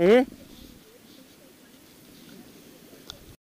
嗯。